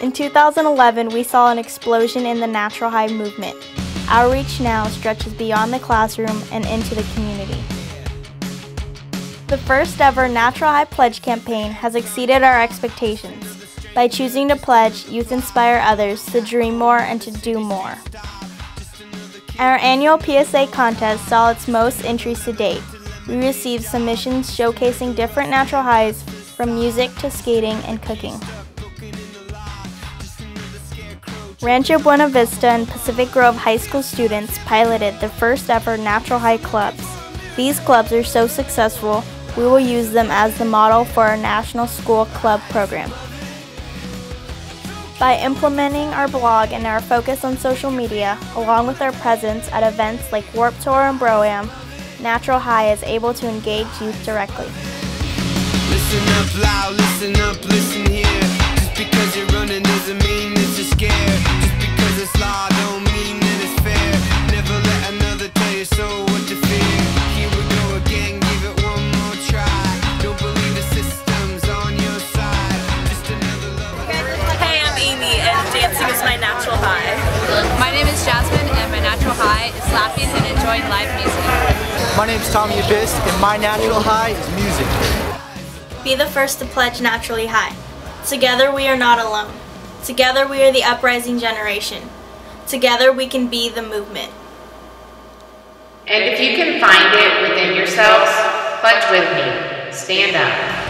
In 2011, we saw an explosion in the Natural High movement. Our reach now stretches beyond the classroom and into the community. The first ever Natural High Pledge campaign has exceeded our expectations. By choosing to pledge, youth inspire others to dream more and to do more. Our annual PSA contest saw its most entries to date. We received submissions showcasing different natural highs from music to skating and cooking. Rancho Buena Vista and Pacific Grove High School students piloted the first ever Natural High Clubs. These clubs are so successful, we will use them as the model for our National School Club program. By implementing our blog and our focus on social media, along with our presence at events like Warped Tour and Bro-Am, Natural High is able to engage youth directly. Listen up loud, listen up, listen My name is Tommy Abyss, and my natural high is music. Be the first to pledge naturally high. Together we are not alone. Together we are the uprising generation. Together we can be the movement. And if you can find it within yourselves, pledge with me. Stand up.